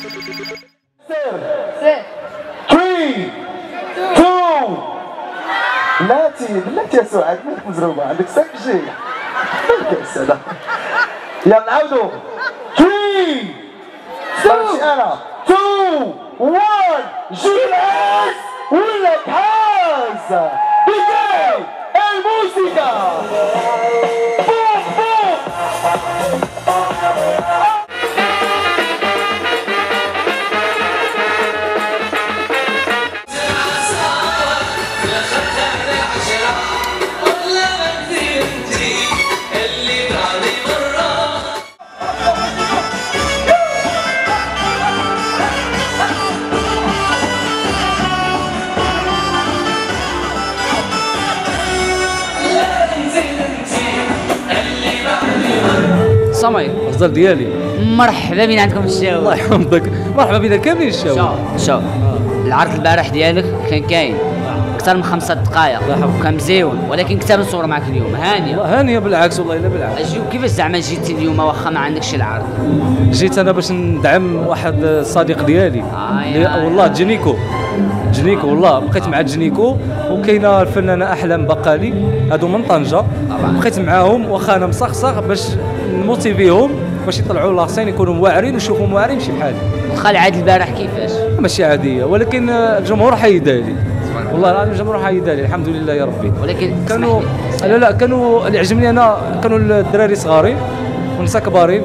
سير 3 2 بلاتي بلاتي يا سعاد مالك مزروبه عندك يا سعاد يلا نعاودو 3 ماشي أنا 2 1 جيلاس ولا كاز الموسيقى سامي الافضل ديالي. مرحبا بين عندكم الشاو الله يحفظك. مرحبا بنا كاملين الشباب شوف شوف العرض البارح ديالك كان كاين. أكثر من خمسة دقائق وكان مزيون. ولكن كتاب نصور معك اليوم. هانية. هانية بالعكس والله إلا بالعكس. كيفاش زعما جيتي اليوم؟ واخا ما عندكش العرض. جيت أنا باش ندعم واحد الصديق ديالي. آه والله جنيكو. والله بقيت مع جنيكو وكاينة الفنانة أحلام بقالي. هادو من طنجة. بقيت معاهم واخا أنا مسخسخ باش نموتيفيهم باش يطلعوا لاصين يكونوا واعرين ويشوفوا واعرين ماشي بحالي دخل عاد البارح كيفاش؟ ماشي عادية ولكن الجمهور حيدها لي. والله العظيم الجمهور حيدها لي الحمد لله يا ربي. ولكن كانوا. لا لا كانوا اللي عجبني أنا كانوا الدراري صغارين والنساء كبارين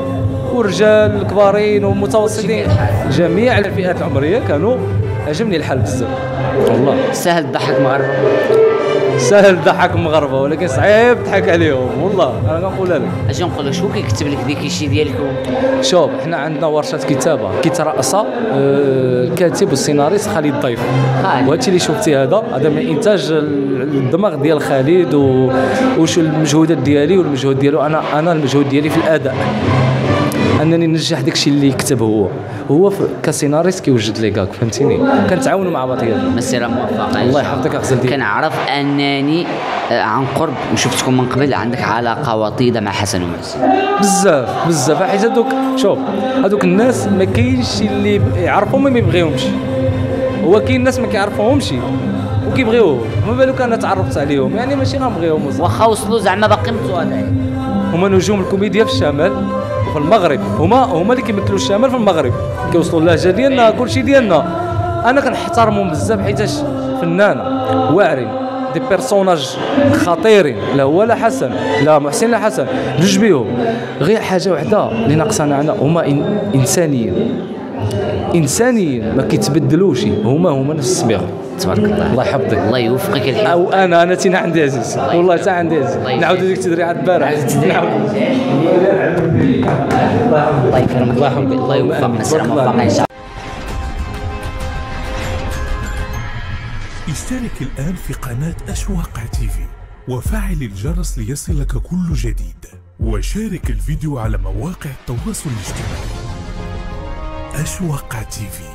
والرجال الكبارين والمتوسطين. جميع الفئات العمرية كانوا. عجبني الحال بزاف والله. سهل تضحك مغرب سهل ضحك المغاربه ولكن صعيب تضحك عليهم. والله أنا كنقولها لك. أجي نقول لك شكون كيكتب لك ديك الشيء ديالك؟ شوف إحنا عندنا ورشة كتابة كيترأسها آه، الكاتب والسيناريست خالد. ضيف. وهادشي اللي شفتي هذا هذا من إنتاج ال- الدماغ ديال خالد وشو المجهودات ديالي والمجهود ديالو أنا أنا المجهود ديالي في الأداء. أنني ننجح داكشي اللي كتب هو. هو كسيناريست كيوجد لي كاك فهمتيني؟ كنتعاونوا مع بعضياتنا مسيرة موفقة. الله يحفظك يا غزال ديالي. كنعرف أنني آه، عن قرب شفتكم من قبل عندك علاقة وطيدة مع حسن ومحسن بزاف بزاف. حيت هذوك شوف هذوك الناس ما كاينش اللي يعرفهم ما يبغيهمش. هو كاين الناس ما كيعرفوهمش وكيبغيوه. ما بالك أنا تعرفت عليهم؟ يعني ماشي غنبغيهم. واخا وصلوا زعما باقي متواضعين. هما نجوم الكوميديا في الشمال. وفي المغرب. هما هما اللي كيمثلوا الشمال في المغرب. كيوصلوا اللهجه ديالنا كلشي ديالنا. أنا كنحترمهم بزاف حيتاش فنانه واعرين. دي بيرسوناج خطيرين. لا هو لا حسن لا محسن لا حسن. جوج بيهم. غير حاجة وحدة اللي ناقصانا عنا هما إن إنسانيين. إنسانيين ما كيتبدلوش. هما هما نفس الصبيغه تبارك الله. الله يحفظك. الله يوفقك الحين. أو أنا أنا تينا عندي عزيز. والله تا عندي عزيز. الله نعاود. ديك التدريعات البارح نعاود الله يكرمك. الله يحفظك. الله بارك الله. موفقه إن شاء الله. اشترك الآن في قناة أشواق تيفي وفعل الجرس ليصلك كل جديد. وشارك الفيديو على مواقع التواصل الاجتماعي. أشواق تيفي.